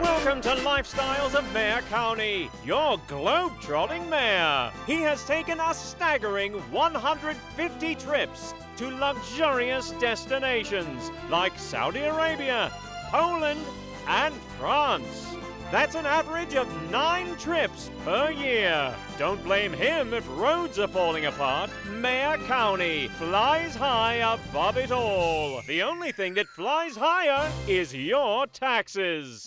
Welcome to Lifestyles of Mayor Cownie, your globe-trotting mayor. He has taken a staggering 150 trips to luxurious destinations like Saudi Arabia, Poland, and France. That's an average of nine trips per year. Don't blame him if roads are falling apart. Mayor Cownie flies high above it all. The only thing that flies higher is your taxes.